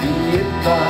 be it done.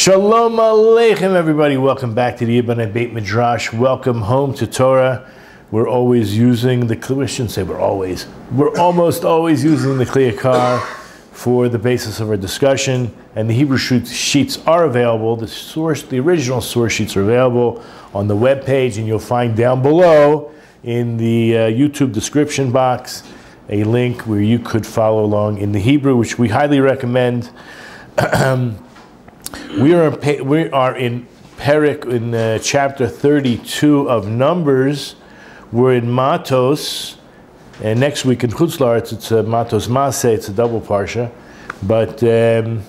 Shalom Aleichem, everybody. Welcome back to the Yiboneh Beit Midrash. Welcome home to Torah. We're always using the, we shouldn't say we're always, we're almost always using the Kli Yakar for the basis of our discussion. And the Hebrew sheets are available. The source, the original source sheets are available on the web page, and you'll find down below in the uh, YouTube description box a link where you could follow along in the Hebrew, which we highly recommend. We are, pa- we are in perek, in uh, chapter 32 of Numbers. We're in Mattos. And next week in Chutzlaritz, it's Mattos Mase, it's a double parsha. But um,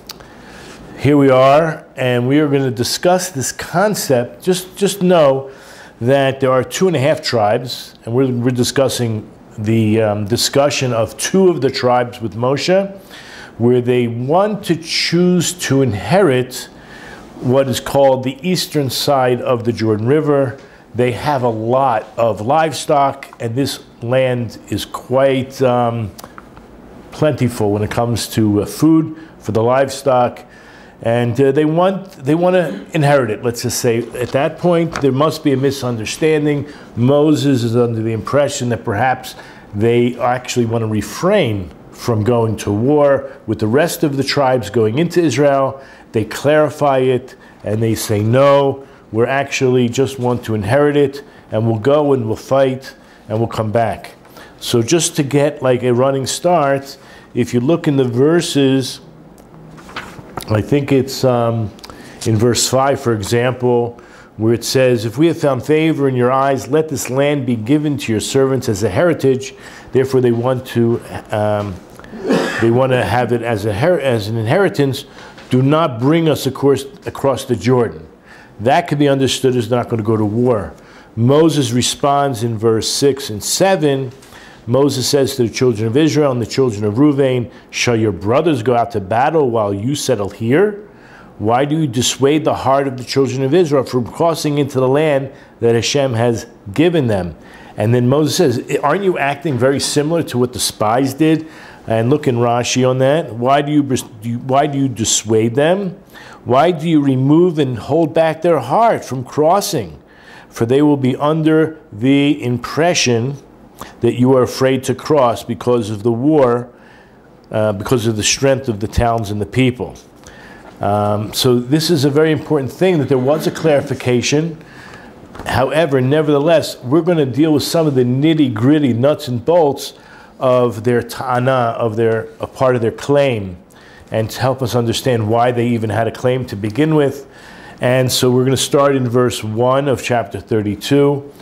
here we are, and we are going to discuss this concept. Just, just know that there are two and a half tribes, and we're, we're discussing the um, discussion of two of the tribes with Moshe, where they want to choose to inherit what is called the eastern side of the Jordan River. They have a lot of livestock, and this land is quite um, plentiful when it comes to uh, food for the livestock. And uh, they want they want to inherit it. Let's just say at that point there must be a misunderstanding. Moses is under the impression that perhaps they actually want to refrain from going to war with the rest of the tribes going into Israel. They clarify it and they say no. we're actually just want to inherit it, and we'll go and we'll fight and we'll come back. So just to get like a running start, if you look in the verses, I think it's um, in verse 5, for example, where it says, If we have found favor in your eyes, let this land be given to your servants as a heritage. Therefore, they want to, um, they want to have it as, a as an inheritance. Do not bring us across, across the Jordan. That could be understood as not going to go to war. Moses responds in verse 6 and 7. Moses says to the children of Israel and the children of Reuven, Shall your brothers go out to battle while you settle here? Why do you dissuade the heart of the children of Israel from crossing into the land that Hashem has given them? And then Moses says, Aren't you acting very similar to what the spies did? And look in Rashi on that. Why do you, why do you dissuade them? Why do you remove and hold back their heart from crossing? For they will be under the impression that you are afraid to cross because of the war, uh, because of the strength of the towns and the people. Um, so this is a very important thing that there was a clarification. However, nevertheless, we're going to deal with some of the nitty gritty nuts and bolts of their ta'ana, of their a part of their claim, and to help us understand why they even had a claim to begin with. And so we're going to start in verse 1 of chapter 32.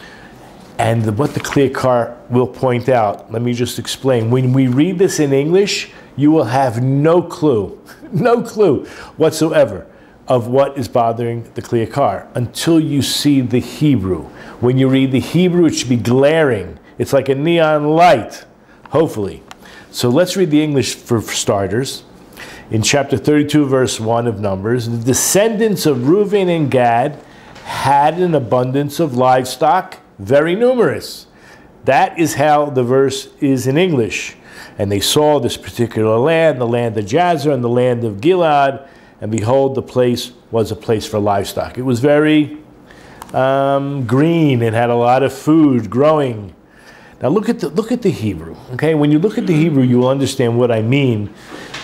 And the, what the Yakar will point out, let me just explain. When we read this in English, you will have no clue, no clue whatsoever of what is bothering the Yakar until you see the Hebrew. When you read the Hebrew, it should be glaring. It's like a neon light, hopefully. So let's read the English for starters. In chapter 32, verse 1 of Numbers, the descendants of Reuben and Gad had an abundance of livestock, very numerous. That is how the verse is in English. And they saw this particular land, the land of Jazer and the land of Gilad, and behold, the place was a place for livestock. It was very um, green. It had a lot of food growing. Now look at the look at the Hebrew. Okay, when you look at the Hebrew, you will understand what I mean.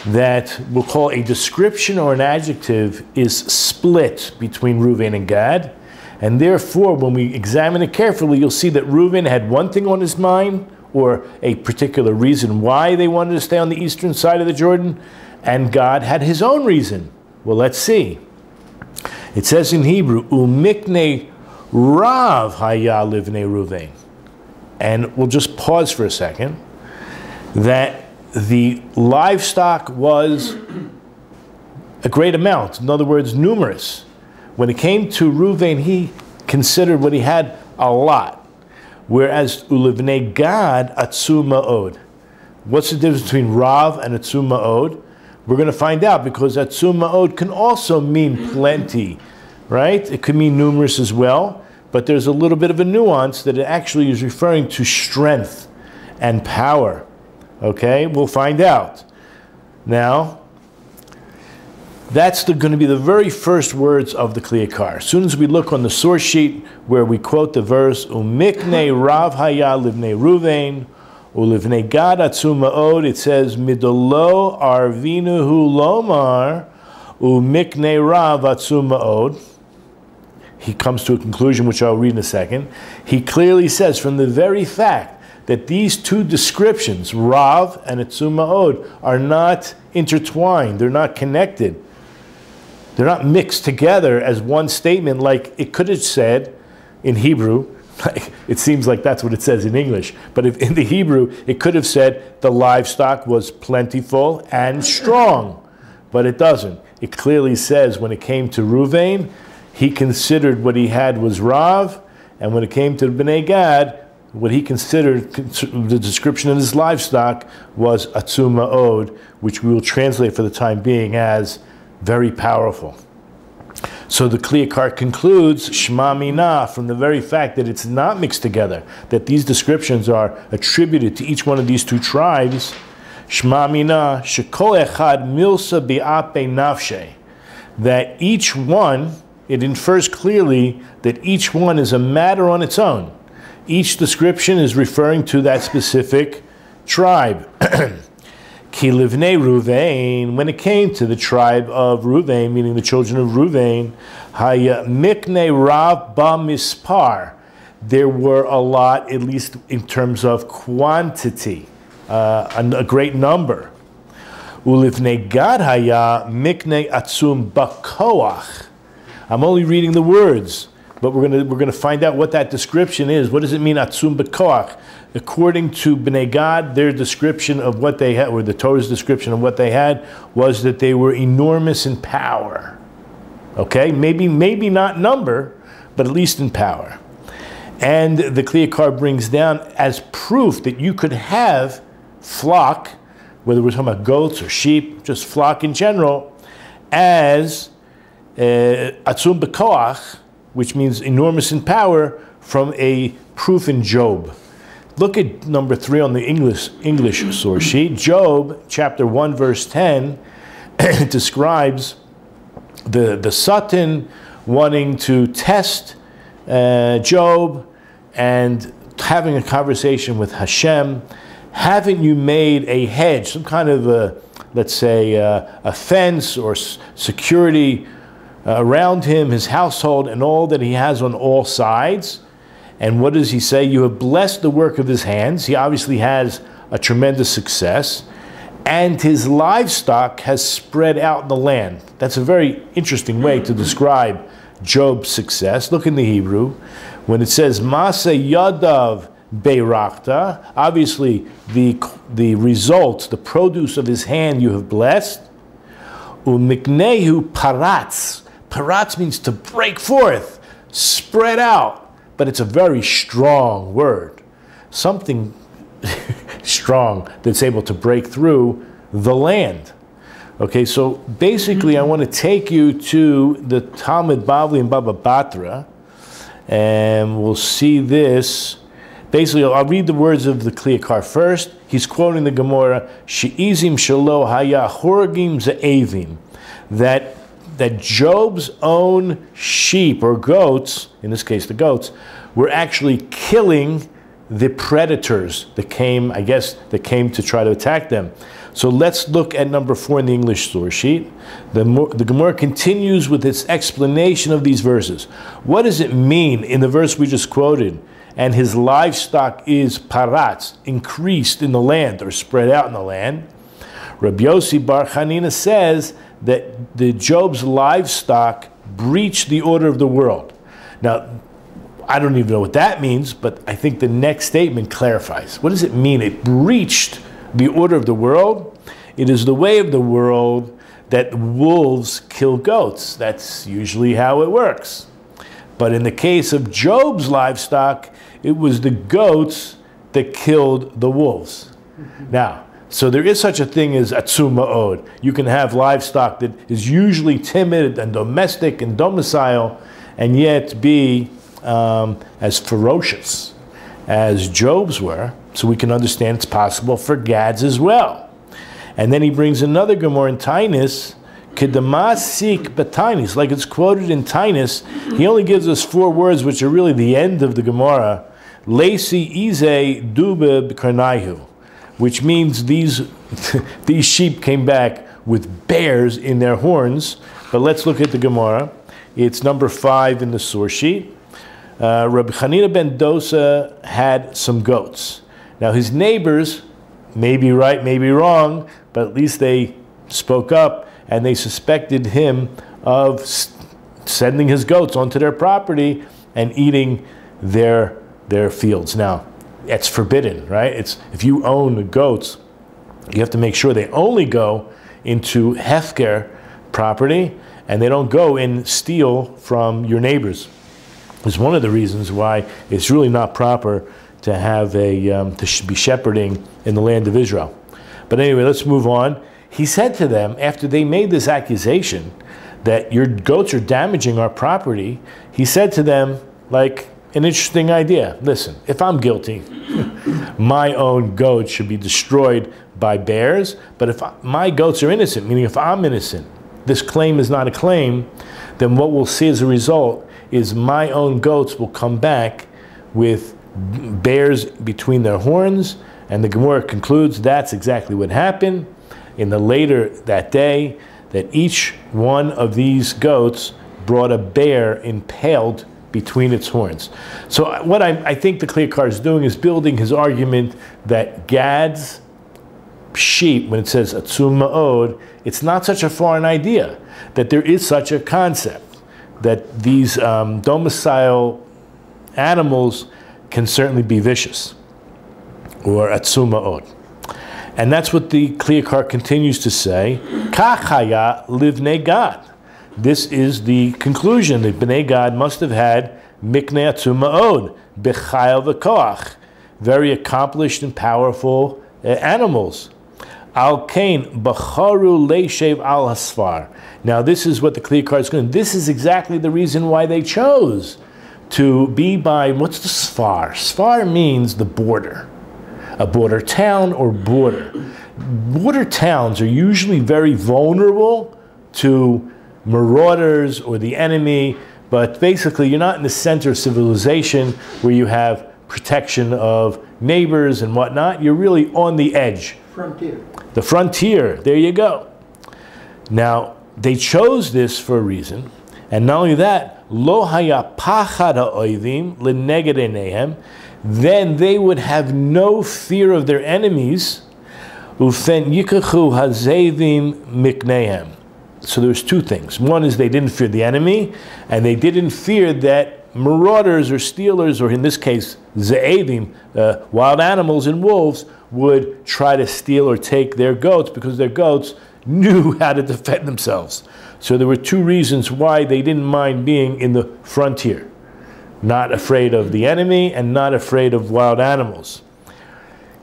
That we'll call a description or an adjective is split between Reuven and Gad, and therefore, when we examine it carefully, you'll see that Reuven had one thing on his mind, or a particular reason why they wanted to stay on the eastern side of the Jordan, and Gad had his own reason. Well, let's see. It says in Hebrew, "Umikne Rav haya livne Reuven," and we'll just pause for a second. That the livestock was a great amount. In other words, numerous. When it came to Reuven, he considered what he had a lot. whereas ulivnei Gad atzuma od. What's the difference between Rav and atzuma od? We're going to find out because atzuma od can also mean plenty, right? It could mean numerous as well, but there's a little bit of a nuance that it actually is referring to strength and power. Okay, we'll find out. Now, that's the, going to be the very first words of the Kli Yakar. As soon as we look on the source sheet where we quote the verse, Umikne Rav Haya Livne Ruvain, Ulivne Gad Atzuma Od, it says, Midolo Arvinuhu Lomar, Umikne Rav Atzuma Od. He comes to a conclusion which I'll read in a second. He clearly says, from the very fact that these two descriptions, Rav and Atzuma Od, are not intertwined, they're not connected they're not mixed together as one statement like it could have said in Hebrew. it seems like that's what it says in English. But if in the Hebrew, it could have said the livestock was plentiful and strong. But it doesn't. It clearly says when it came to Ruvain, he considered what he had was Rav, and when it came to Bnei Gad, what he considered the description of his livestock was Atzuma Od, which we will translate for the time being as very powerful. So the Kli Yakar concludes Shema Mina from the very fact that it's not mixed together, that these descriptions are attributed to each one of these two tribes. Shema Mina Shekol Echad Milsa Bi'ape Nafshe. That each one, it infers clearly that each one is a matter on its own. Each description is referring to that specific tribe. Ki livnei Ruvain, when it came to the tribe of Ruvain, meaning the children of Ruvain, haya mikne rav ba mispar, there were a lot, at least in terms of quantity, uh, a, a, great number. Ulivnei Gad haya mikne atzum bakoach. I'm only reading the words, but we're going we're gonna find out what that description is. What does it mean, atzum bakoach? according to Bnei Gad, their description of what they had, or the Torah's description of what they had, was that they were enormous in power. Okay, maybe maybe not number, but at least in power. And the Kli Yakar brings down as proof that you could have flock, whether we're talking about goats or sheep, just flock in general, as atzum bekoach, which means enormous in power, from a proof in Job. Look at number three on the English, English source sheet. Job, chapter 1, verse 10, describes the, the Satan wanting to test uh, Job and having a conversation with Hashem. Haven't you made a hedge, some kind of a, let's say, uh, a fence or security Uh, around him, his household, and all that he has on all sides? And what does he say? You have blessed the work of his hands. He obviously has a tremendous success. And his livestock has spread out in the land. That's a very interesting way to describe Job's success. Look in the Hebrew. When it says, Masa Yadav Beirachta, obviously the, the result, the produce of his hand you have blessed. Umiknehu paratz. Paratz means to break forth, spread out but it's a very strong word. Something strong that's able to break through the land. Okay, so basically, I want to take you to the Talmud Bavli and Baba Batra, and we'll see this. Basically, I'll read the words of the Kli Yakar first. He's quoting the Gemara, She'izim shalo haya horgim ze'evim, that that Job's own sheep or goats, in this case the goats, were actually killing the predators that came, I guess, that came to try to attack them. So let's look at number four in the English source sheet. The, the Gemara continues with its explanation of these verses. What does it mean in the verse we just quoted? And his livestock is paratz, increased in the land or spread out in the land. Rabbi Yossi Bar Chanina says that the Job's livestock breached the order of the world. Now, I don't even know what that means, but I think the next statement clarifies. What does it mean? It breached the order of the world. It is the way of the world that wolves kill goats. That's usually how it works. But in the case of Job's livestock, it was the goats that killed the wolves. Now, so there is such a thing as atzuma od. You can have livestock that is usually timid and domestic and domicile, and yet be um, as ferocious as Job's were. So we can understand it's possible for Gad's as well. And then he brings another Gemara in Tainus, Kedamasik Batainus, like it's quoted in Tainus. He only gives us four words, which are really the end of the Gemara. Lacey Ize Dube Karnaihu, which means these, these sheep came back with bears in their horns. But let's look at the Gemara. It's number five in the source sheet. Uh, Rabbi Hanina ben Dosa had some goats. Now his neighbors, may be right, may be wrong, but at least they spoke up and they suspected him of sending his goats onto their property and eating their their fields. Now, it's forbidden, right? It's if you own the goats, you have to make sure they only go into hefker property and they don't go and steal from your neighbors. It's one of the reasons why it's really not proper to have a um, to be shepherding in the land of Israel. But anyway, let's move on. He said to them after they made this accusation that your goats are damaging our property. He said to them like an interesting idea. Listen, if I'm guilty, my own goats should be destroyed by bears. But if I- my goats are innocent, meaning if I'm innocent, this claim is not a claim, then what we'll see as a result is my own goats will come back with bears between their horns. And the Gemara concludes that's exactly what happened. In the later that day, that each one of these goats brought a bear impaled between its horns. So uh, what I, I think the Kli Yakar is doing is building his argument that Gad's sheep, when it says atzum ma'od, it's not such a foreign idea that there is such a concept that these um, domicile animals can certainly be vicious or atzum ma'od. And that's what the Kli Yakar continues to say. Kachaya livnei Gad. This is the conclusion that Bnei Gad must have had miknei atzum ma'od, bechayel v'koach, very accomplished and powerful uh, animals. Al kain bacharu leishev al hasfar. Now this is what the Kli Yakar is going. This is exactly the reason why they chose to be by what's the sfar? Sfar means the border a border town or border. Border towns are usually very vulnerable to marauders or the enemy, but basically you're not in the center of civilization where you have protection of neighbors and whatnot. You're really on the edge. Frontier. The frontier, there you go. Now, they chose this for a reason, and not only that, lo haya pachad ha'oivim leneged einehem, then they would have no fear of their enemies. Ufen yikachu hazevim miknehem. So there's two things. One is they didn't fear the enemy, and they didn't fear that marauders or stealers, or in this case, ze'evim, uh, wild animals and wolves, would try to steal or take their goats because their goats knew how to defend themselves. So there were two reasons why they didn't mind being in the frontier not afraid of the enemy and not afraid of wild animals.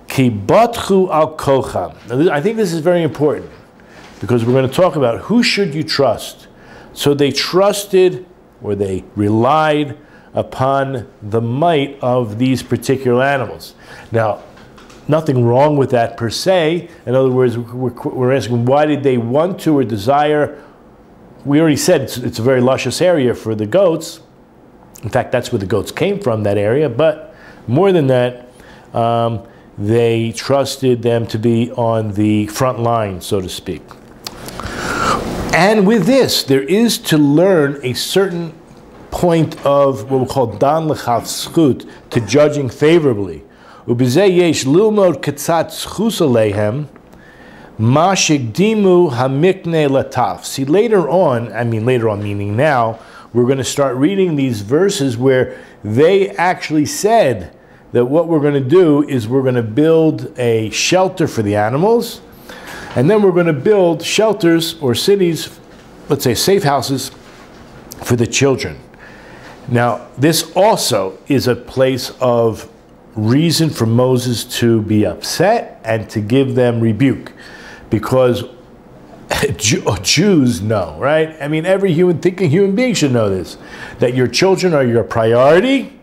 Ki al kocham. I think this is very important because we're going to talk about who should you trust. So they trusted or they relied upon the might of these particular animals. Now, nothing wrong with that per se. In other words, we're, we're asking why did they want to or desire? We already said it's, it's a very luscious area for the goats. In fact, that's where the goats came from, that area. But more than that, um, they trusted them to be on the front line, so to speak. And with this, there is to learn a certain point of what we call dan lechav schut, to judging favorably. Ubizeh yesh lilmod ketzat schus aleihem, ma hamikne lataf. See, later on, I mean later on, meaning now, we're going to start reading these verses where they actually said that what we're going to do is we're going to build a shelter for the animals, and then we're going to build shelters or cities, let's say safe houses, for the children. Now, this also is a place of reason for Moses to be upset and to give them rebuke because Jews know, right? I mean, every human thinking human being should know this that your children are your priority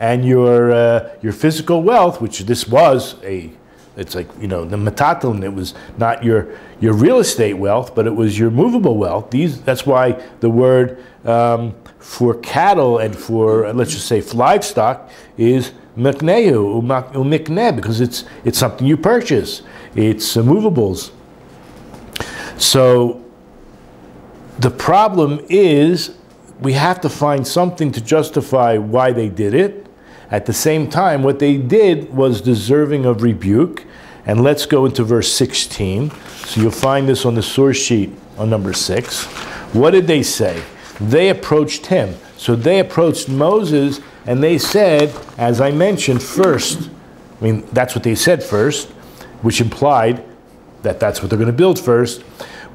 and your, uh, your physical wealth, which this was a it's like you know the metatlin. It was not your your real estate wealth, but it was your movable wealth. These that's why the word um, for cattle and for uh, let's just say livestock is meknehu umikneh because it's it's something you purchase. It's uh, movables. So the problem is we have to find something to justify why they did it. At the same time, what they did was deserving of rebuke. And let's go into verse 16. So you'll find this on the source sheet on number 6. What did they say? They approached him. So they approached Moses and they said, as I mentioned first, I mean, that's what they said first, which implied that that's what they're going to build first.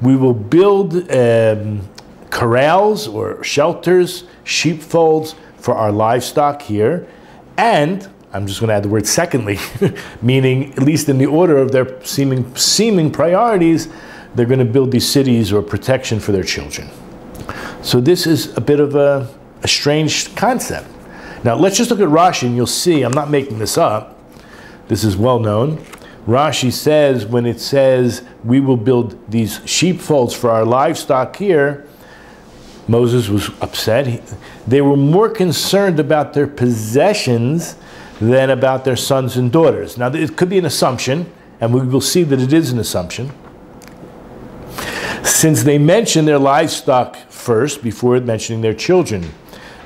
We will build um, corrals or shelters, sheepfolds for our livestock here, and I'm just going to add the word secondly, meaning at least in the order of their seeming seeming priorities, they're going to build these cities or protection for their children. So this is a bit of a, a strange concept. Now let's just look at Rashi and you'll see, I'm not making this up. This is well known. Rashi says when it says we will build these sheepfolds for our livestock here, Moses was upset. He, they were more concerned about their possessions than about their sons and daughters. Now, it could be an assumption, and we will see that it is an assumption. Since they mention their livestock first before mentioning their children,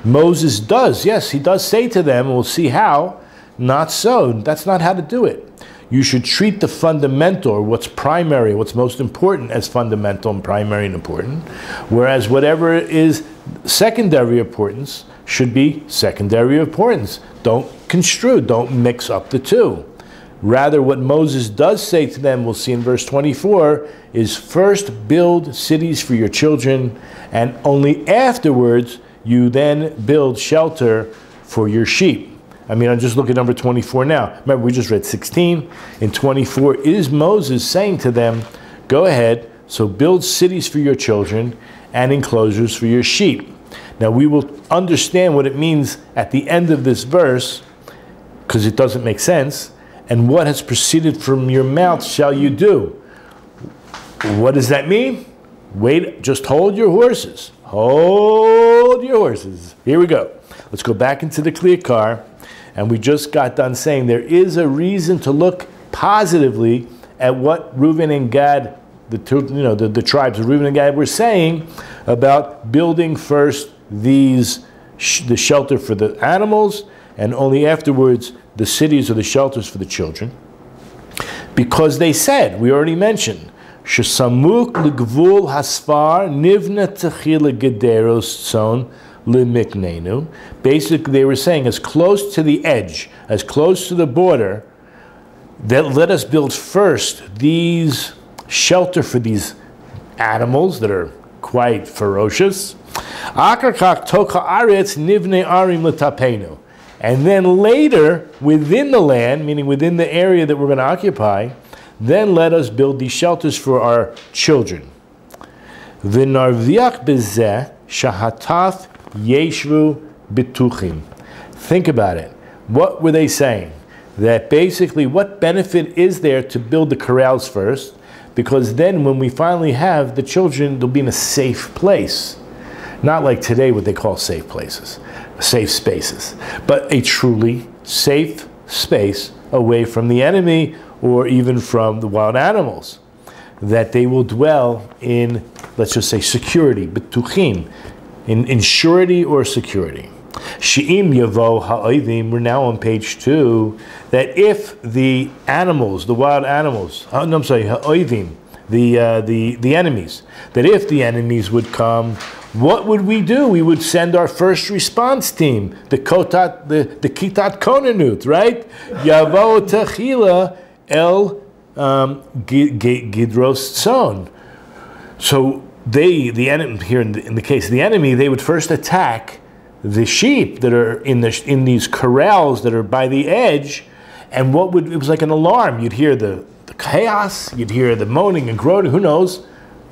Moses does, yes, he does say to them, and we'll see how, not so. That's not how to do it. You should treat the fundamental, or what's primary, what's most important, as fundamental and primary and important, whereas whatever is secondary importance should be secondary importance. Don't construe, don't mix up the two. Rather, what Moses does say to them, we'll see in verse 24, is first build cities for your children, and only afterwards you then build shelter for your sheep. I mean, I'm just looking at number 24 now. Remember, we just read 16. In 24, is Moses saying to them, Go ahead, so build cities for your children and enclosures for your sheep. Now, we will understand what it means at the end of this verse, because it doesn't make sense. And what has proceeded from your mouth shall you do? What does that mean? Wait, just hold your horses. Hold your horses. Here we go. Let's go back into the Kli Yakar. And we just got done saying there is a reason to look positively at what Reuven and Gad, the two, you know, the, the tribes of Reuven and Gad were saying about building first these sh- the shelter for the animals and only afterwards the cities or the shelters for the children. Because they said, we already mentioned, Shesamuk hasfar nivna techila gederos tzon limiknenu. Basically, they were saying as close to the edge, as close to the border, that let us build first these shelter for these animals that are quite ferocious. And then later, within the land, meaning within the area that we're going to occupy, then let us build these shelters for our children. Bezeh Yeshvu bituchim. Think about it. What were they saying? That basically, what benefit is there to build the corrals first? Because then, when we finally have the children, they'll be in a safe place. Not like today, what they call safe places, safe spaces, but a truly safe space away from the enemy or even from the wild animals. That they will dwell in, let's just say, security, betuchim, in, in surety or security. She'im yavo ha'oivim, we're now on page two, that if the animals, the wild animals, no, I'm sorry, ha'oivim, the, uh, the, the enemies, that if the enemies would come, what would we do? We would send our first response team, the kotat, the, the kitat konanut, right? Yavo techila el um, gidros tzon. So they, the enemy, here in the, in the case of the enemy, they would first attack the sheep that are in the in these corrals that are by the edge, and what would it was like an alarm. You'd hear the, the chaos, you'd hear the moaning and groaning. Who knows?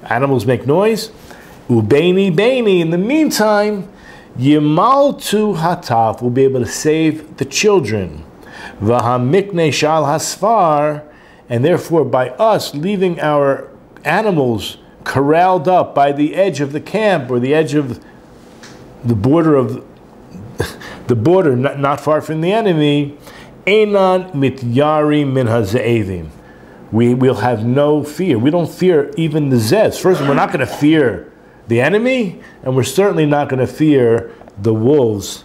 Animals make noise. Ubeini beini. In the meantime, Yimaltu hatav will be able to save the children. Vahamikne shal hasfar, and therefore by us leaving our animals corralled up by the edge of the camp or the edge of the border of the border, not, not far from the enemy, Enan mityari min haze'evim. We will have no fear. We don't fear even the Zez. First, we're not going to fear the enemy, and we're certainly not going to fear the wolves.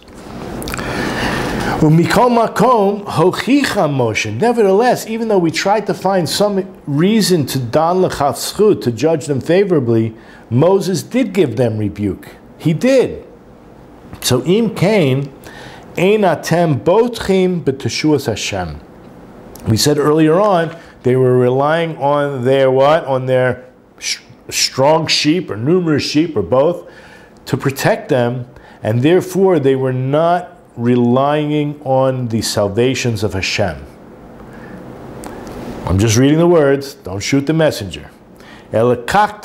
Nevertheless, even though we tried to find some reason to dan lechatzchut, to judge them favorably, Moses did give them rebuke. He did. So im kain ein atem botchim b'teshuas Hashem. We said earlier on they were relying on their what? On their sh- strong sheep or numerous sheep or both to protect them, and therefore they were not relying on the salvations of Hashem. I'm just reading the words, don't shoot the messenger. Elakak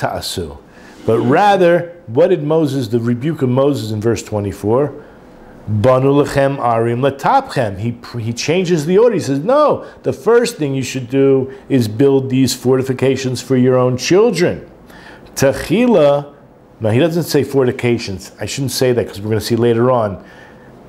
But rather, what did Moses, the rebuke of Moses in verse 24? Banu lechem arim letapchem. He, he changes the order. He says, no, the first thing you should do is build these fortifications for your own children. Techila, now he doesn't say fortifications. I shouldn't say that because we're going to see later on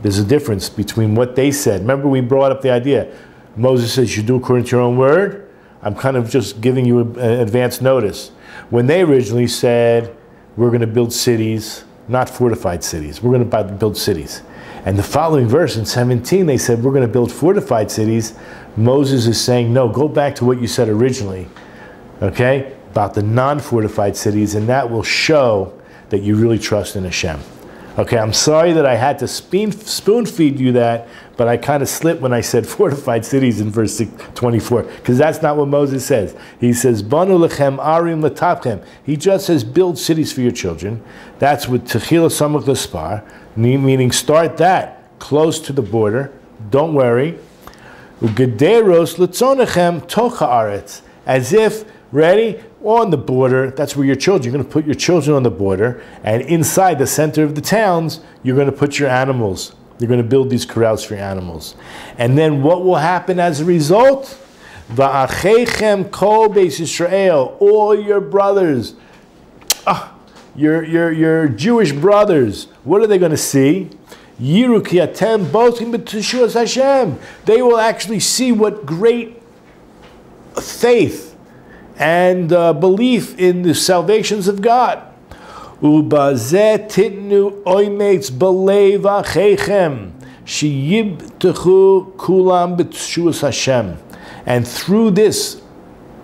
there's a difference between what they said. Remember, we brought up the idea. Moses says, You do according to your own word. I'm kind of just giving you an advance notice. When they originally said, We're going to build cities, not fortified cities, we're going to build cities. And the following verse in 17, they said, We're going to build fortified cities. Moses is saying, No, go back to what you said originally, okay, about the non fortified cities, and that will show that you really trust in Hashem. Okay, I'm sorry that I had to spoon, spoon feed you that, but I kind of slipped when I said fortified cities in verse 24, because that's not what Moses says. He says, Banu lechem arim letapchem. He just says, build cities for your children. That's with techila samach lespar, meaning start that close to the border. Don't worry. Ugederos letzonechem tocha aretz. As if, ready, on the border, that's where your children, you're going to put your children on the border, and inside the center of the towns, you're going to put your animals. You're going to build these corrals for animals. And then what will happen as a result? Va'achechem kol beis Yisrael, all your brothers, ah, your, your, your Jewish brothers, what are they going to see? Yiru ki atem botim Hashem. They will actually see what great faith and uh, belief in the salvations of God. Ubazet titnu oimetz beleva chechem sheyibtechu kulam b'tshuas Hashem. And through this,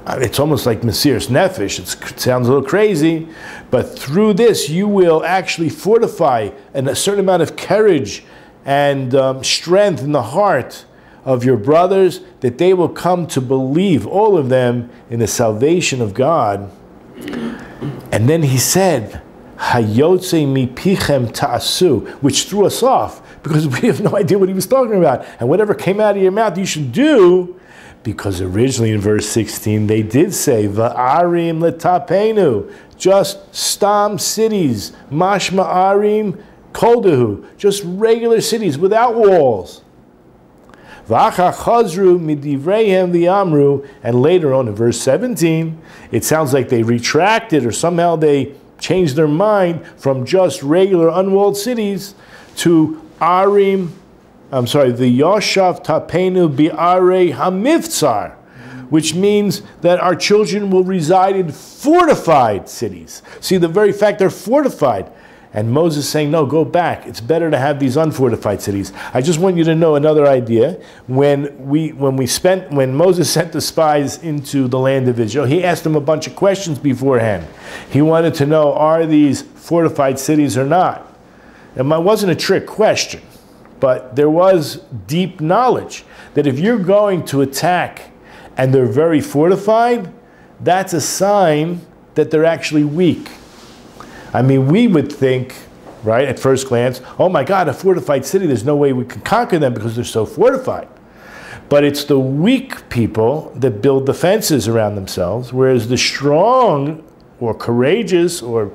uh, it's almost like Mesirus Nefesh, it sounds a little crazy, but through this you will actually fortify a certain amount of courage and um, strength in the heart of your brothers, that they will come to believe, all of them, in the salvation of God. And then he said, Hayotze mi pichem ta'asu, which threw us off because we have no idea what he was talking about. And whatever came out of your mouth, you should do. Because originally in verse 16, they did say, Va'arim letapenu, just stam cities, mashma arim koldahu, just regular cities without walls. Chazru midivreihem v'amru, and later on in verse 17, it sounds like they retracted or somehow they changed their mind from just regular unwalled cities to Arim, I'm sorry, the Yoshav Tapenu Bi'are Hamivtzar, which means that our children will reside in fortified cities. See, the very fact they're fortified and Moses saying, No, go back. It's better to have these unfortified cities. I just want you to know another idea. When we when we spent when Moses sent the spies into the land of Israel, he asked them a bunch of questions beforehand. He wanted to know, are these fortified cities or not? And it wasn't a trick question, but there was deep knowledge that if you're going to attack and they're very fortified, that's a sign that they're actually weak. I mean, we would think right? At first glance, oh my God, a fortified city, there's no way we can conquer them because they're so fortified. But it's the weak people that build the fences around themselves, whereas the strong or courageous, or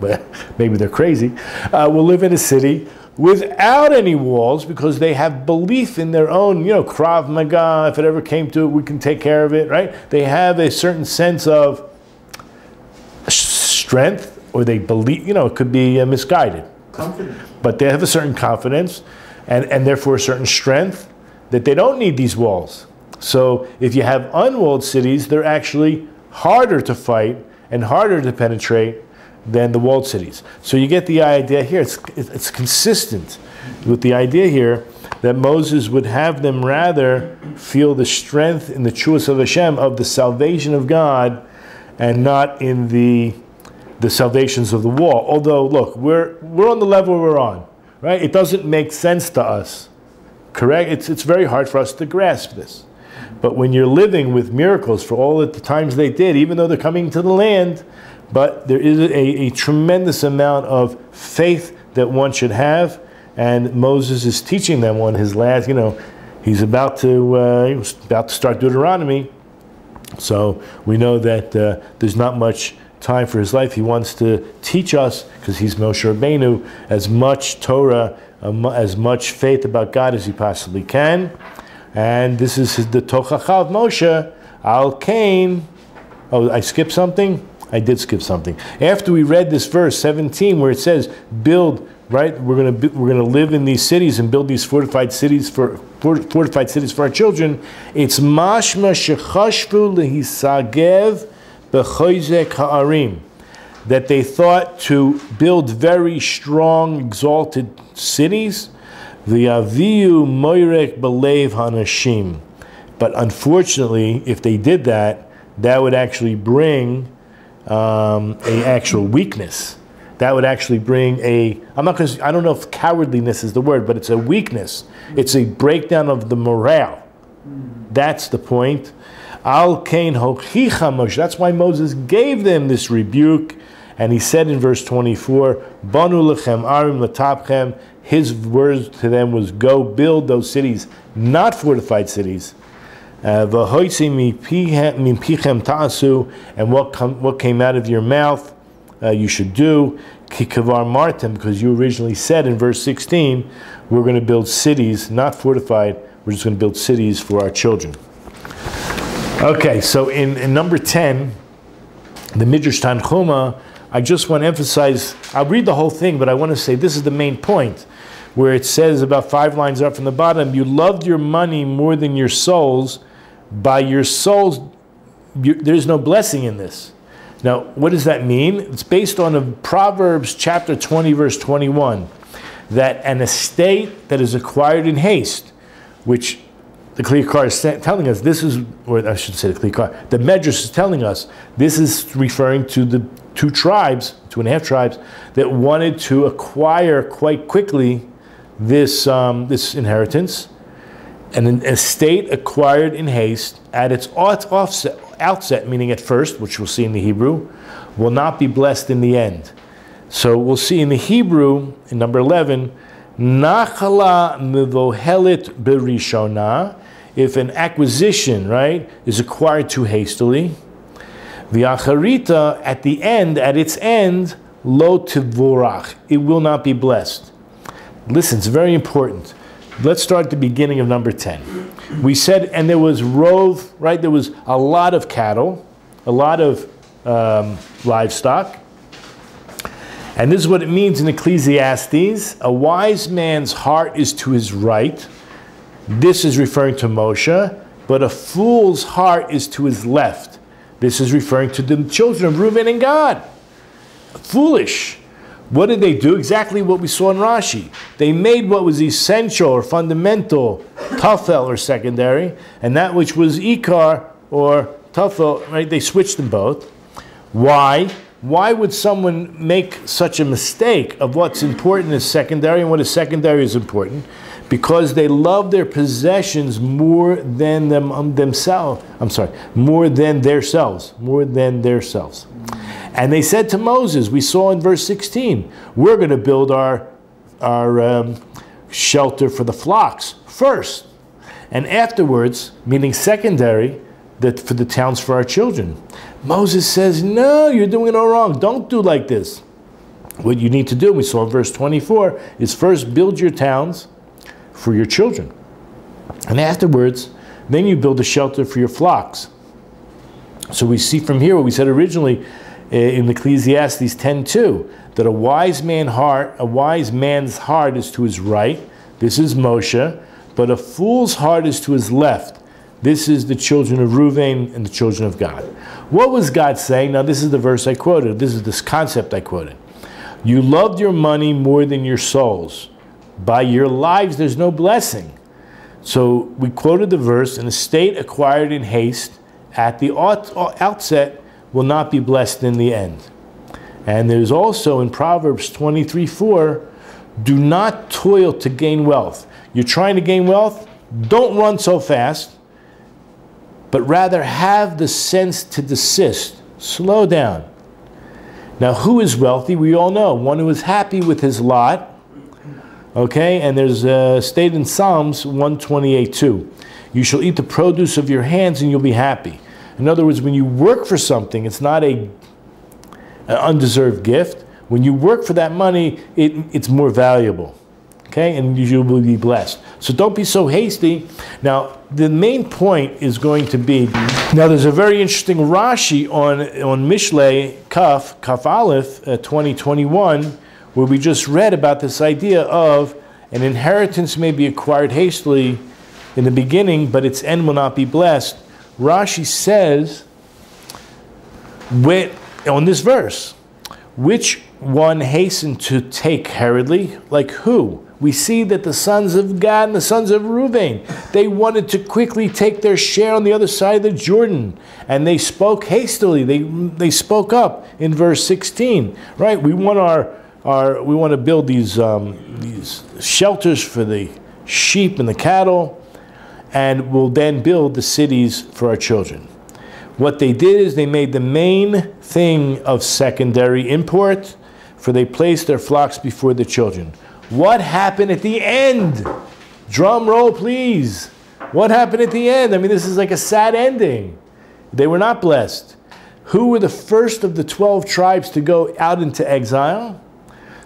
maybe they're crazy, uh, will live in a city without any walls because they have belief in their own, you know, Krav Maga, if it ever came to it, we can take care of it, right? They have a certain sense of strength or they believe, you know, it could be uh, misguided. Confident. But they have a certain confidence and, and therefore a certain strength that they don't need these walls. So if you have unwalled cities, they're actually harder to fight and harder to penetrate than the walled cities. So you get the idea here, it's, it's consistent with the idea here that Moses would have them rather feel the strength in the truest of Hashem, of the salvation of God, and not in the, the salvations of the wall. Although, look, we're, we're on the level we're on, right? It doesn't make sense to us, correct? It's, it's very hard for us to grasp this. But when you're living with miracles for all the times they did, even though they're coming to the land, but there is a, a tremendous amount of faith that one should have, and Moses is teaching them on his last, you know, he's about to, uh, he about to start Deuteronomy, so we know that uh, there's not much time for his life. He wants to teach us, because he's Moshe Rabbeinu, as much Torah, um, as much faith about God as he possibly can. And this is the Tochacha of Moshe, Al Kain. Oh, I skipped something? I did skip something. After we read this verse 17, where it says, "Build," right? We're gonna we're gonna live in these cities and build these fortified cities for fortified cities for our children. It's mashma shechashvu lehisagev bechoizek ha'arim, that they thought to build very strong, exalted cities. The aviu moirek belev hanashim. But unfortunately, if they did that, that would actually bring um, a actual weakness. That would actually bring a. I'm not going to. I don't know if cowardliness is the word, but it's a weakness. It's a breakdown of the morale. That's the point. Al kain Moshe. That's why Moses gave them this rebuke, and he said in verse 24, "Banu lechem arim latapchem." His words to them was, "Go build those cities, not fortified cities." And what, com- what came out of your mouth uh, you should do. Kikavar martem, because you originally said in verse 16, we're going to build cities, not fortified, we're just going to build cities for our children. Okay, so in, in number 10, the Midrash Tanchuma, I just want to emphasize, I'll read the whole thing, but I want to say this is the main point, where it says about five lines up from the bottom, you loved your money more than your souls, by your souls, you, there's no blessing in this. Now, what does that mean? It's based on a Proverbs chapter 20, verse 21, that an estate that is acquired in haste, which the Kli is telling us this is, or I should say the Kli the Medrash is telling us this is referring to the two tribes, two and a half tribes, that wanted to acquire quite quickly this, um, this inheritance and an estate acquired in haste at its offset, outset, meaning at first, which we'll see in the Hebrew, will not be blessed in the end. So we'll see in the Hebrew, in number 11, Nachala mivohelit berishona, if an acquisition, right, is acquired too hastily, the acharita, at the end, at its end, lo tivorach, it will not be blessed. Listen, it's very important. Let's start at the beginning of number 10. We said, and there was rove, right? There was a lot of cattle, a lot of um, livestock. And this is what it means in Ecclesiastes a wise man's heart is to his right. This is referring to Moshe, but a fool's heart is to his left. This is referring to the children of Reuben and Gad. Foolish. What did they do? Exactly what we saw in Rashi. They made what was essential or fundamental, tafel or secondary, and that which was ikar or tafel, right? They switched them both. Why? Why would someone make such a mistake of what's important is secondary and what is secondary is important? Because they love their possessions more than them um, themselves. I'm sorry, more than themselves, more than themselves. And they said to Moses, we saw in verse 16, we're going to build our, our um, shelter for the flocks first. And afterwards, meaning secondary, that for the towns for our children. Moses says, No, you're doing it all wrong. Don't do like this. What you need to do, we saw in verse 24, is first build your towns for your children. And afterwards, then you build a shelter for your flocks. So we see from here what we said originally uh, in Ecclesiastes 10:2 that a wise man heart, a wise man's heart is to his right. This is Moshe, but a fool's heart is to his left. This is the children of Reuven and the children of Gad. What was God saying? Now, this is the verse I quoted. This is this concept I quoted. You loved your money more than your souls. By your lives, there's no blessing. So we quoted the verse, an estate acquired in haste at the outset will not be blessed in the end. And there's also in Proverbs 23 4, do not toil to gain wealth. You're trying to gain wealth, don't run so fast but rather have the sense to desist. Slow down. Now, who is wealthy? We all know. One who is happy with his lot. Okay, and there's a state in Psalms 128.2, You shall eat the produce of your hands and you'll be happy. In other words, when you work for something, it's not a, an undeserved gift. When you work for that money, it, it's more valuable okay? And you will be blessed. So don't be so hasty. Now, the main point is going to be, now there's a very interesting Rashi on, on Mishle Kaf, Kaf Aleph, uh, 2021, where we just read about this idea of an inheritance may be acquired hastily in the beginning, but its end will not be blessed. Rashi says, with, on this verse, which one hastened to take hurriedly? Like who? we see that the sons of Gad and the sons of Reuben, they wanted to quickly take their share on the other side of the Jordan. And they spoke hastily. They, they spoke up in verse 16, right? We want our, our we want to build these, um, these shelters for the sheep and the cattle, and we'll then build the cities for our children. What they did is they made the main thing of secondary import, for they placed their flocks before the children. What happened at the end? Drum roll, please. What happened at the end? I mean, this is like a sad ending. They were not blessed. Who were the first of the 12 tribes to go out into exile?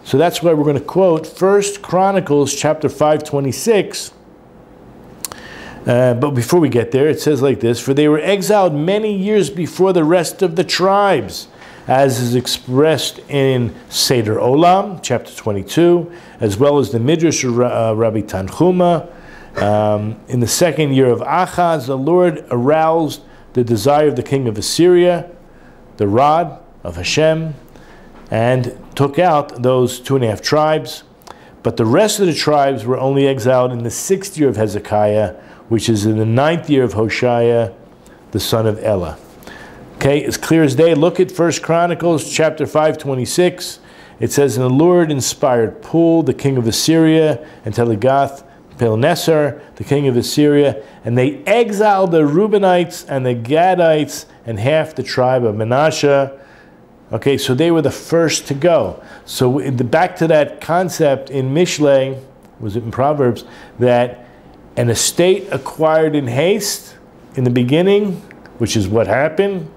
So that's why we're going to quote First Chronicles chapter 526. Uh, but before we get there, it says like this For they were exiled many years before the rest of the tribes as is expressed in Seder Olam, chapter 22, as well as the Midrash of uh, Rabbi Tanchuma. Um, in the second year of Achaz, the Lord aroused the desire of the king of Assyria, the rod of Hashem, and took out those two and a half tribes. But the rest of the tribes were only exiled in the sixth year of Hezekiah, which is in the ninth year of Hoshea, the son of Elah. Okay, as clear as day. Look at First Chronicles chapter 5, 26. It says, And the Lord inspired Pul, the king of Assyria, and Telegath, Pilneser, the king of Assyria, and they exiled the Reubenites and the Gadites and half the tribe of Manasseh. Okay, so they were the first to go. So the, back to that concept in Mishle, was it in Proverbs, that an estate acquired in haste in the beginning, which is what happened,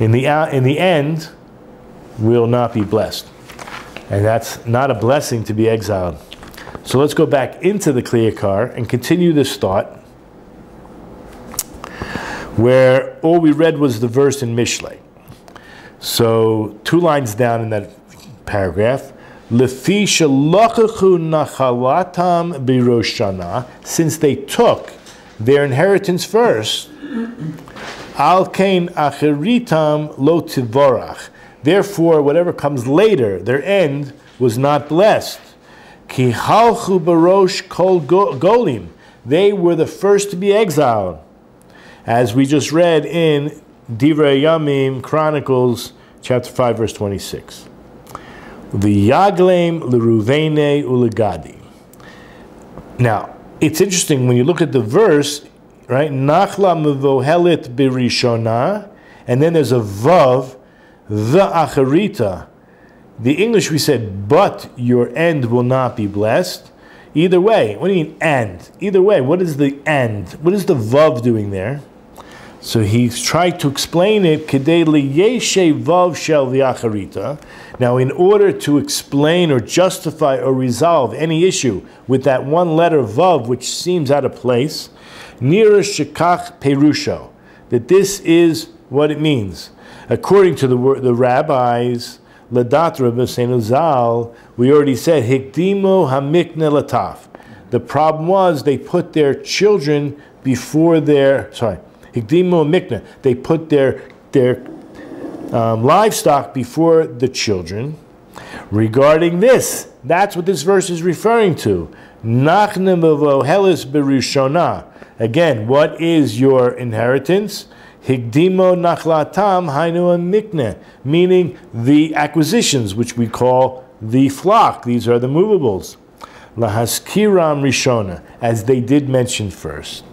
in the, uh, in the end, will not be blessed. And that's not a blessing to be exiled. So let's go back into the Kli Yakar and continue this thought where all we read was the verse in Mishle. So two lines down in that paragraph, Lefi nachalatam biroshana, since they took their inheritance first, Al kain acheritam lo tivorach. Therefore, whatever comes later, their end was not blessed. Ki halchu barosh kol golim. They were the first to be exiled. As we just read in Divrei Yamim Chronicles chapter 5 verse 26. The Yaglem l'Ruvene ulegadi. Now, it's interesting when you look at the verse, right? Nachla mevohelit birishona, and then there's a vav the acharita. The English we said, but your end will not be blessed. Either way, what do you mean end? Either way, what is the end? What is the vav doing there? So he's tried to explain it. Now, in order to explain or justify or resolve any issue with that one letter vav, which seems out of place, nira shekach perusho, that this is what it means. According to the, the rabbis, Ladat Rabbi Zal, we already said, Hikdimo Hamikne. The problem was they put their children before their, sorry, Hikdimo Mikne, they put their, their um, livestock before the children. Regarding this, that's what this verse is referring to. Again, what is your inheritance? Higdimo nachlatam hainu mikne, meaning the acquisitions, which we call the flock. These are the movables. Lahaskiram rishona, as they did mention first.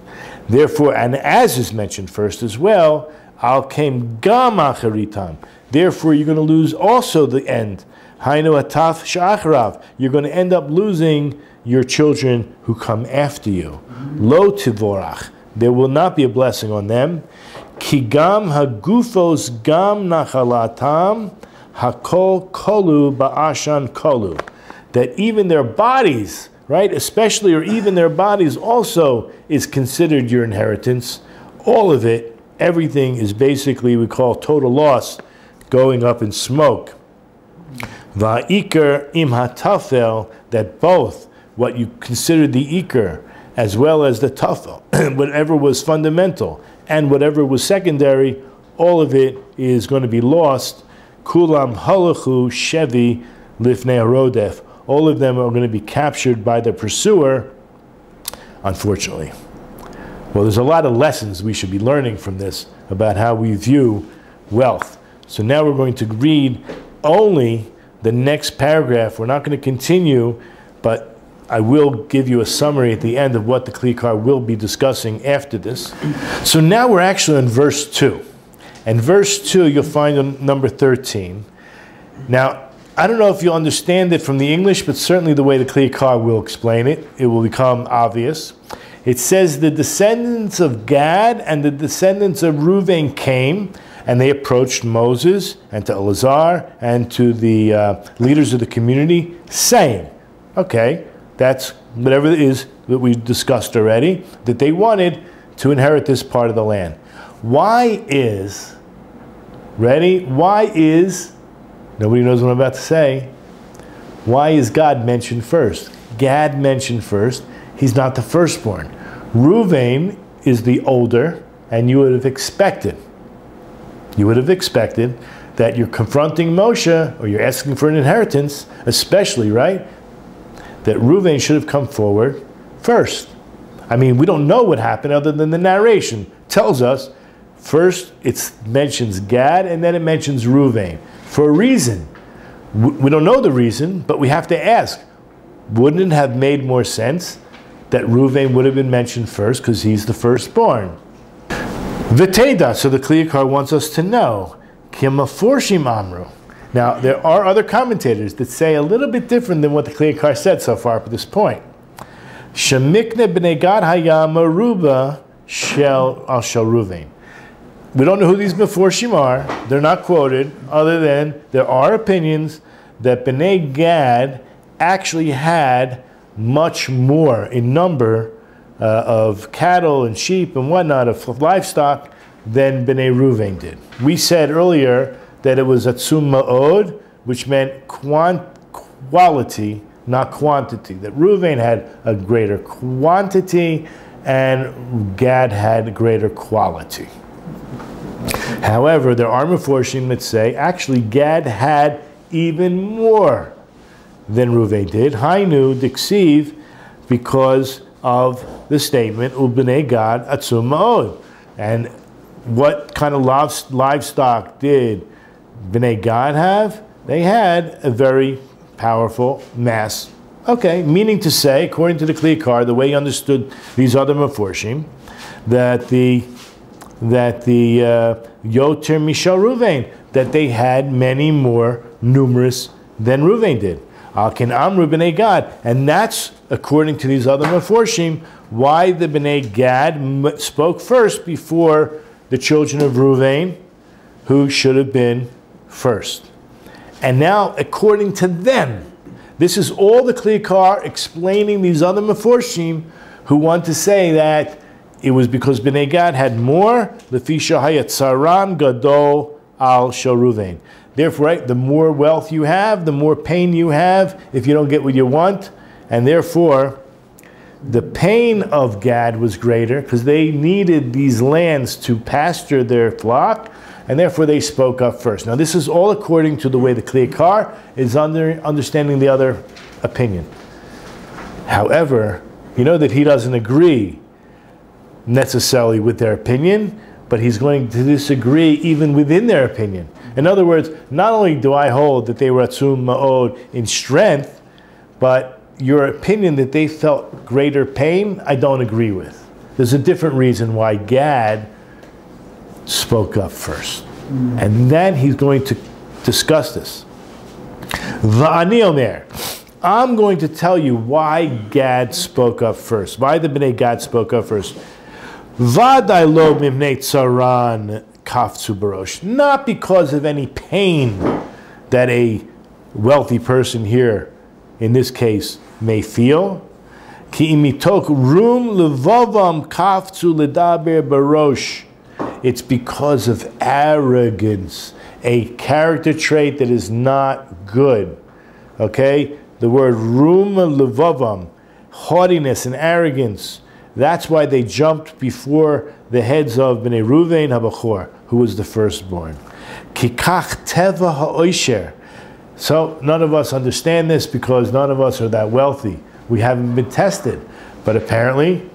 Therefore, and as is mentioned first as well, al came gam acharitam. Therefore, you're going to lose also the end. Hainu ataf shachrav. You're going to end up losing your children who come after you. Lo tivorach. There will not be a blessing on them. Kigam hagufos gam nachalatam hakol kolu ba'ashan kolu. That even their bodies, right, especially or even their bodies also is considered your inheritance. All of it, everything is basically we call total loss going up in smoke. Va'iker im hatafel, that both what you consider the ikr as well as the tafel, whatever was fundamental and whatever was secondary, all of it is going to be lost. Kulam halachu shevi lifnei rodef. All of them are going to be captured by the pursuer, unfortunately. Well, there's a lot of lessons we should be learning from this about how we view wealth. So now we're going to read only the next paragraph. We're not going to continue, but I will give you a summary at the end of what the Kli will be discussing after this. So now we're actually in verse 2. And verse 2, you'll find on number 13. Now, I don't know if you'll understand it from the English, but certainly the way the Kli will explain it, it will become obvious. It says, The descendants of Gad and the descendants of Reuven came, and they approached Moses and to Eleazar and to the uh, leaders of the community, saying, Okay, that's whatever it is that we discussed already, that they wanted to inherit this part of the land. Why is, ready? Why is, nobody knows what I'm about to say, why is God mentioned first? Gad mentioned first. He's not the firstborn. Ruvain is the older, and you would have expected, you would have expected that you're confronting Moshe or you're asking for an inheritance, especially, right? that Reuven should have come forward first. I mean, we don't know what happened other than the narration tells us first it mentions Gad and then it mentions Reuven for a reason. We don't know the reason, but we have to ask wouldn't it have made more sense that Reuven would have been mentioned first because he's the firstborn? Viteda, so the Kli Yakar wants us to know. Kimaforshim Amru. Now, there are other commentators that say a little bit different than what the Kli Yakar said so far up to this point. Shemikne b'nei Gad hayam aruba shel al shel Ruvain. We don't know who these Meforshim are. They're not quoted, other than there are opinions that Bnei Gad actually had much more in number uh, of cattle and sheep and whatnot, of livestock, than Bnei Ruvain did. We said earlier that it was atzum ma'od, which meant quant- quality, not quantity. That Reuven had a greater quantity and Gad had greater quality. However, there are Meforshim that say actually Gad had even more than Reuven did. Hainu diksiv because of the statement Ubnei Gad atzum. And what kind of livestock did Bnei Gad have? They had a very powerful mass. Okay, meaning to say, according to the Kli Yakar, the way he understood these other Meforshim, that the that the uh, Yoter Mishal Ruvain, that they had many more numerous than Ruvain did. Al Ken Amru b'nei Gad, and that's according to these other Meforshim why the b'nei Gad spoke first before the children of Ruvain, who should have been first. And now, according to them, this is all the Kli Yakar explaining these other Meforshim who want to say that it was because Bnei Gad had more, Lefisha Hayat Saran Gadol Al Sharuvain. Therefore, right, the more wealth you have, the more pain you have if you don't get what you want. And therefore, the pain of Gad was greater because they needed these lands to pasture their flock, and therefore they spoke up first. Now, this is all according to the way the Kli Yakar is under, understanding the other opinion. However, you know that he doesn't agree necessarily with their opinion, but he's going to disagree even within their opinion. In other words, not only do I hold that they were Atzum Ma'od in strength, but your opinion that they felt greater pain, I don't agree with. There's a different reason why Gad spoke up first. Mm. And then he's going to discuss this. Va'ani Omer. I'm going to tell you why Gad spoke up first. Why the Bnei Gad spoke up first. Vaday lo mimnei tzaran kafzu barosh. Not because of any pain that a wealthy person here, in this case, may feel. Ki imitok rum levavam kafzu ledaber barosh. It's because of arrogance, a character trait that is not good. Okay? The word rum levavam, haughtiness and arrogance. That's why they jumped before the heads of Bnei Ruvain Habachor, who was the firstborn. Kikach teva ha'oisher. So none of us understand this because none of us are that wealthy. We haven't been tested. But apparently,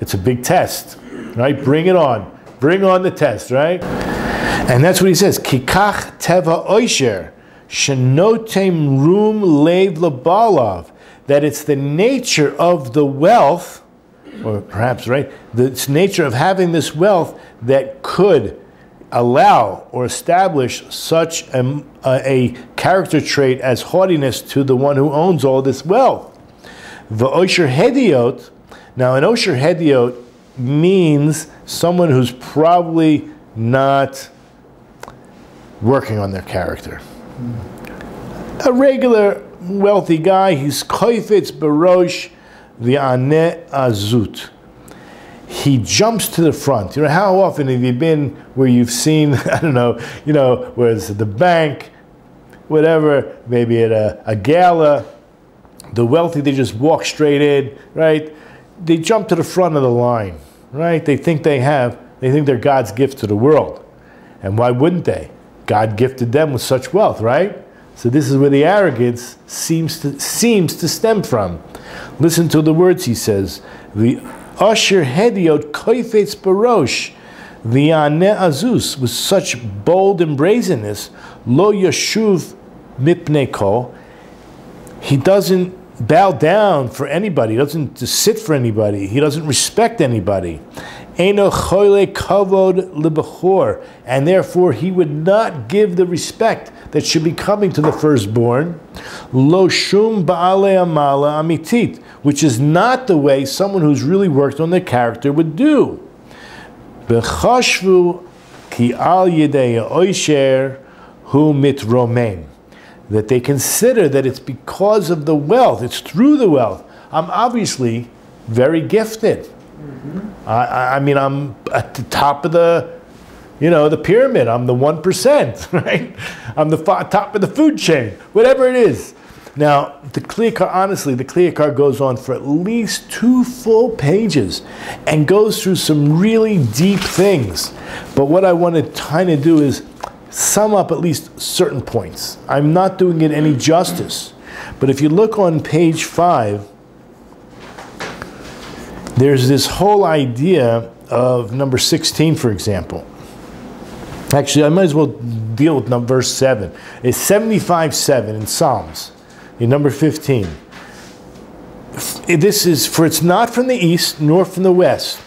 it's a big test, right? Bring it on. Bring on the test, right? And that's what he says. Kikach teva oisher. Shenotem rum lev labalav. That it's the nature of the wealth or perhaps right, the nature of having this wealth that could allow or establish such a, a, character trait as haughtiness to the one who owns all this wealth. The Osher Hediot, now an Osher Hediot means someone who's probably not working on their character. A regular wealthy guy, he's koifetz barosh, the ane azut. He jumps to the front. You know, how often have you been where you've seen, I don't know, you know, where it's at the bank, whatever, maybe at a, a gala, the wealthy, they just walk straight in, right? They jump to the front of the line, right? They think they have, they think they're God's gift to the world. And why wouldn't they? God gifted them with such wealth, right? So this is where the arrogance seems to, seems to stem from. Listen to the words he says. The usher hediot koifetz barosh, the ane azus, with such bold and brazenness, lo yashuv mipnei he doesn't bow down for anybody, he doesn't sit for anybody, he doesn't respect anybody. Kavod and therefore he would not give the respect that should be coming to the firstborn. Lo shum baale amala amitit, which is not the way someone who's really worked on their character would do. Bechashvu ki al yedei oisher hu mitromen. That they consider that it's because of the wealth, it's through the wealth. I'm obviously very gifted. Mm-hmm. I, I mean, I'm at the top of the, you know, the pyramid. I'm the 1%, right? I'm the top of the food chain, whatever it is. Now, the Kli Yakar, honestly, the Kli Yakar goes on for at least two full pages and goes through some really deep things. But what I want to kind of do is sum up at least certain points. I'm not doing it any justice. But if you look on page five, there's this whole idea of number 16, for example. Actually, I might as well deal with number verse 7. It's 75 7 in Psalms, in number 15. This is, for it's not from the east, nor from the west,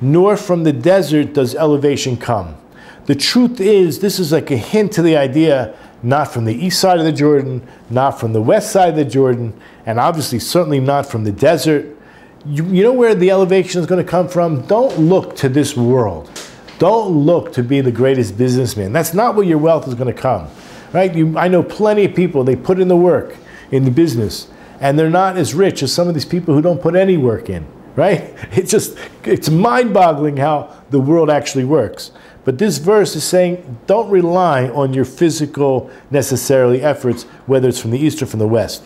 nor from the desert does elevation come. the truth is, this is like a hint to the idea not from the east side of the Jordan, not from the west side of the Jordan, and obviously, certainly not from the desert. You, you know where the elevation is going to come from? Don't look to this world. Don't look to be the greatest businessman. That's not where your wealth is going to come. Right? You, I know plenty of people, they put in the work in the business, and they're not as rich as some of these people who don't put any work in. Right? It's just, it's mind boggling how the world actually works. But this verse is saying don't rely on your physical, necessarily efforts, whether it's from the east or from the west.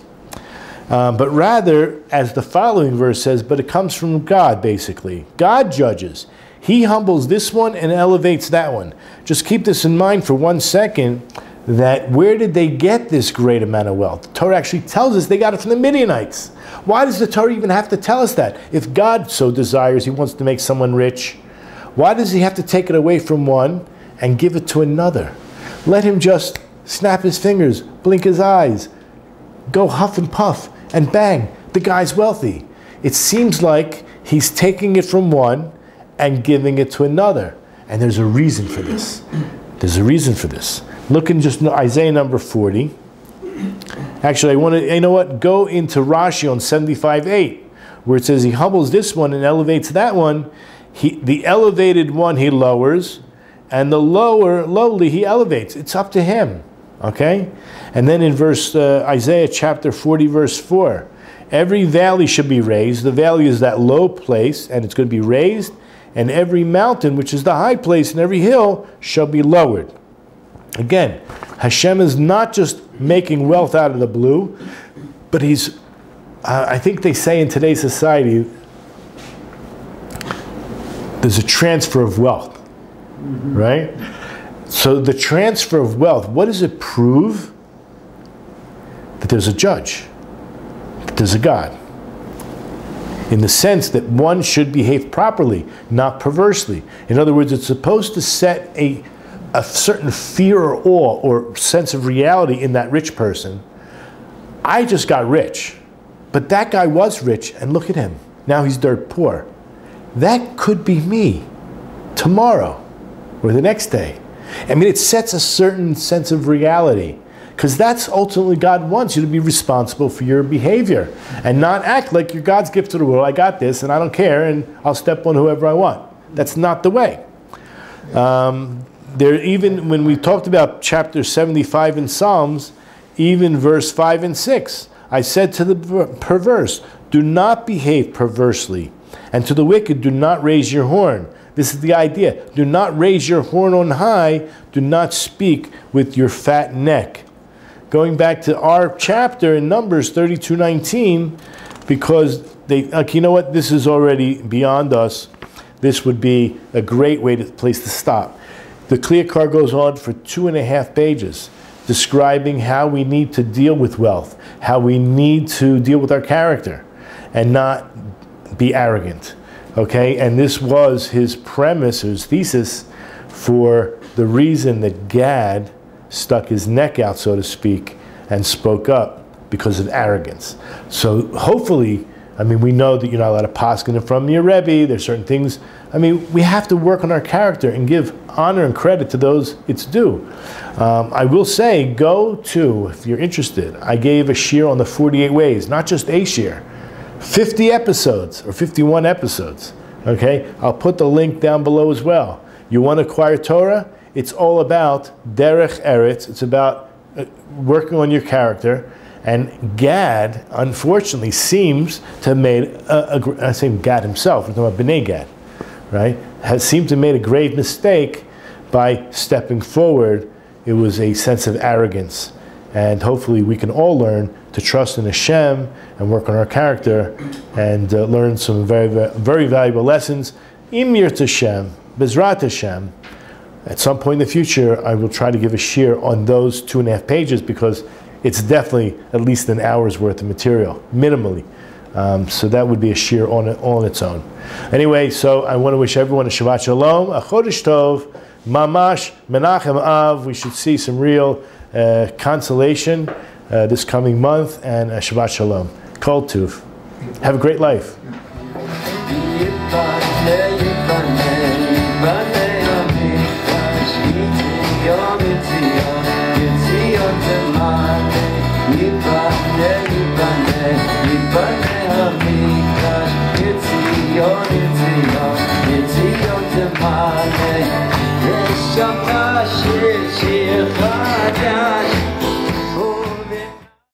Um, but rather, as the following verse says, but it comes from God, basically. God judges. He humbles this one and elevates that one. Just keep this in mind for one second that where did they get this great amount of wealth? The Torah actually tells us they got it from the Midianites. Why does the Torah even have to tell us that? If God so desires, He wants to make someone rich, why does he have to take it away from one and give it to another? Let him just snap his fingers, blink his eyes, go huff and puff, and bang, the guy's wealthy. It seems like he's taking it from one and giving it to another. And there's a reason for this. There's a reason for this. Look in just Isaiah number 40. Actually, I want to, you know what? Go into Rashi on 75.8, where it says he humbles this one and elevates that one he, the elevated one he lowers, and the lower, lowly, he elevates. It's up to him. Okay? And then in verse uh, Isaiah chapter 40, verse 4, every valley should be raised. The valley is that low place, and it's going to be raised. And every mountain, which is the high place, and every hill shall be lowered. Again, Hashem is not just making wealth out of the blue, but he's, I think they say in today's society, there's a transfer of wealth, mm-hmm. right? So the transfer of wealth, what does it prove? That there's a judge, that there's a God. In the sense that one should behave properly, not perversely. In other words, it's supposed to set a, a certain fear or awe or sense of reality in that rich person. I just got rich, but that guy was rich, and look at him. Now he's dirt poor. That could be me tomorrow or the next day. I mean, it sets a certain sense of reality because that's ultimately God wants you to be responsible for your behavior and not act like you're God's gift to the world. I got this and I don't care and I'll step on whoever I want. That's not the way. Um, there, even when we talked about chapter 75 in Psalms, even verse 5 and 6, I said to the perverse, Do not behave perversely and to the wicked, do not raise your horn. This is the idea. Do not raise your horn on high. Do not speak with your fat neck. Going back to our chapter in Numbers 32:19, because they, like, you know what? This is already beyond us. This would be a great way to place to stop. The Kli Yakar goes on for two and a half pages, describing how we need to deal with wealth, how we need to deal with our character, and not be arrogant. Okay, and this was his premise, his thesis for the reason that Gad stuck his neck out, so to speak, and spoke up because of arrogance. So hopefully, I mean, we know that you're not allowed to paskin from your Rebbe. There's certain things. I mean, we have to work on our character and give honor and credit to those it's due. Um, I will say, go to, if you're interested, I gave a shiur on the 48 ways, not just a shiur. 50 episodes or 51 episodes. Okay, I'll put the link down below as well. You want to acquire Torah? It's all about derech eretz. It's about uh, working on your character. And Gad, unfortunately, seems to have made a, a I say Gad himself. We're talking about Bnei Gad, right? Has seemed to have made a grave mistake by stepping forward. It was a sense of arrogance, and hopefully, we can all learn to trust in Hashem and work on our character and uh, learn some very, very valuable lessons. Imir Hashem, Bezrat Hashem. At some point in the future, I will try to give a shiur on those two and a half pages because it's definitely at least an hour's worth of material, minimally. Um, so that would be a shiur on, it, on its own. Anyway, so I want to wish everyone a Shabbat Shalom, a Chodesh Tov, Mamash, Menachem Av. We should see some real uh, consolation uh, this coming month, and a Shabbat Shalom. Kol Tuv. Have a great life.